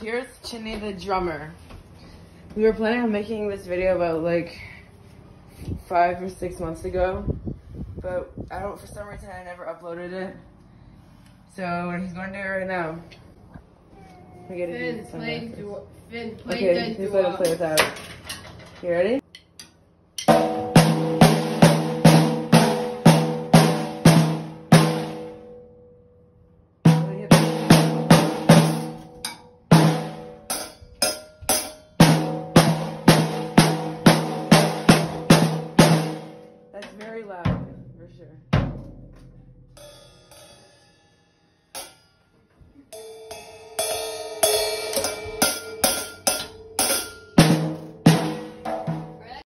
here's Chinley the drummer. We were planning on making this video about like five or six months ago, but I don't, for some reason I never uploaded it. So he's going to do it right now. I gotta do Finn, these play, sunglasses. du- Finn, play Okay, he's gonna play without. You ready? That's very loud, for sure.